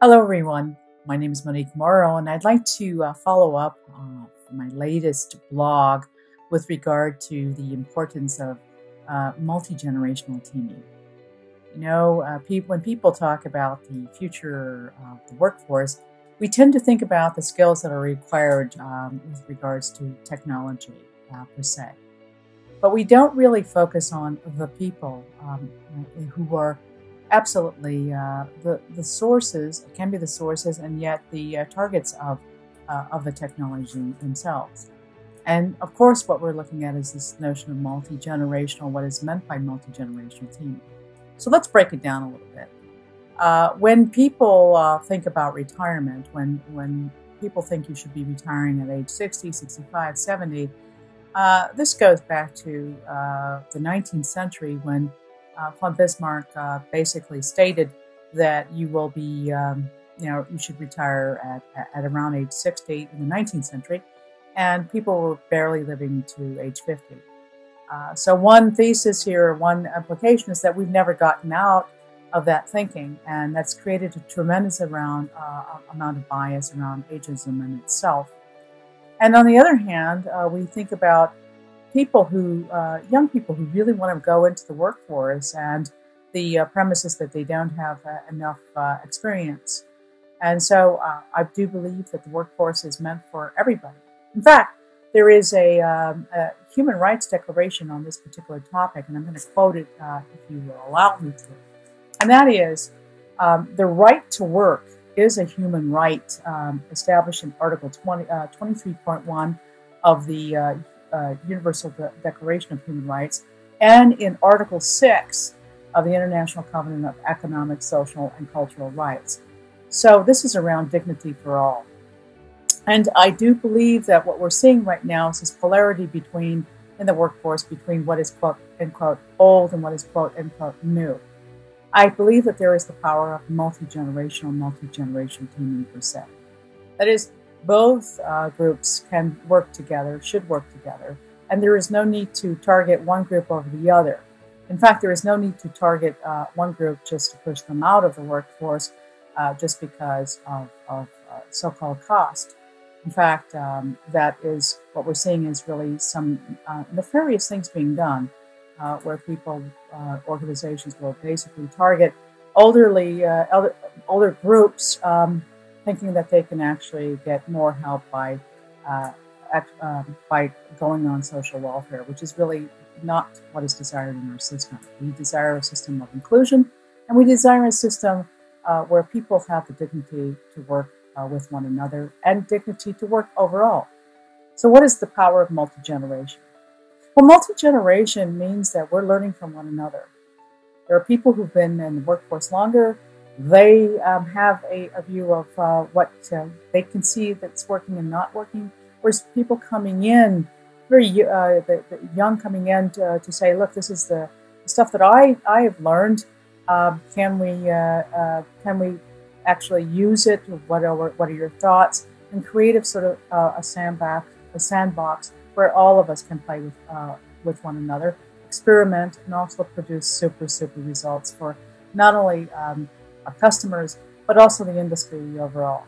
Hello, everyone. My name is Monique Morrow, and I'd like to uh, follow up uh, my latest blog with regard to the importance of uh, multi generational teaming. You know, uh, pe- when people talk about the future of the workforce, we tend to think about the skills that are required um, with regards to technology uh, per se. But we don't really focus on the people um, who are absolutely uh, the the sources can be the sources and yet the uh, targets of uh, of the technology themselves. And of course, what we're looking at is this notion of multi generational. What is meant by multi generational team? So let's break it down a little bit. Uh, when people uh, think about retirement, when when people think you should be retiring at age 60, 65, 70, uh, this goes back to the 19th century when uh, von Bismarck uh, basically stated that you will be, um, you know, you should retire at, at around age 60 in the 19th century, and people were barely living to age 50. Uh, so one thesis here, one implication is that we've never gotten out of that thinking, and that's created a tremendous around, uh, amount of bias around ageism in itself. And on the other hand, uh, we think about people who, uh, young people who really want to go into the workforce and the uh, premises that they don't have uh, enough uh, experience. And so uh, I do believe that the workforce is meant for everybody. In fact, there is a, um, a human rights declaration on this particular topic, and I'm going to quote it uh, if you will allow me to. And that is um, the right to work is a human right um, established in Article 20, 23.1 of the uh, Universal De- Declaration of Human Rights and in Article 6 of the International Covenant of Economic, Social, and Cultural Rights. So this is around dignity for all. And I do believe that what we're seeing right now is this polarity between in the workforce between what is quote unquote old and what is quote unquote new. I believe that there is the power of multi generational, multi generational teaming per se. That is, both uh, groups can work together, should work together, and there is no need to target one group over the other. In fact, there is no need to target uh, one group just to push them out of the workforce uh, just because of, of uh, so called cost. In fact, um, that is what we're seeing is really some uh, nefarious things being done uh, where people, organizations will basically target elderly, elder, older groups. Um, thinking that they can actually get more help by uh, um, by going on social welfare, which is really not what is desired in our system. We desire a system of inclusion, and we desire a system uh, where people have the dignity to work uh, with one another and dignity to work overall. So, what is the power of multi generation? Well, multi generation means that we're learning from one another. There are people who've been in the workforce longer, they um, have a, a, view of uh, what uh, they can see that's working and not working. Whereas people coming in, very uh, the, the, young coming in to, to, say, look, this is the stuff that I, I have learned. Um, can we uh, uh, can we actually use it? What are what are your thoughts? And creative sort of uh, a sandbox a sandbox where all of us can play with with one another, experiment, and also produce super super results for not only um, our customers, but also the industry overall.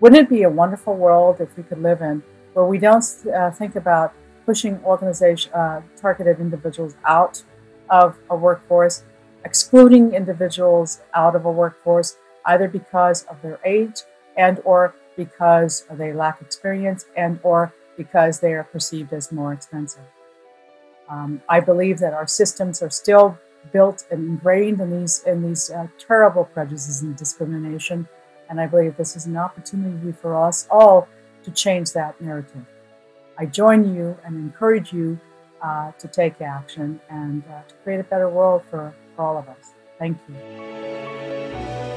Wouldn't it be a wonderful world if we could live in where we don't uh, think about pushing organization uh, targeted individuals out of a workforce, excluding individuals out of a workforce either because of their age and or because they lack experience and or because they are perceived as more expensive. Um, I believe that our systems are still built and ingrained in these in these uh, terrible prejudices and discrimination. And I believe this is an opportunity for us all to change that narrative. I join you and encourage you uh, to take action and uh, to create a better world for, for all of us. Thank you.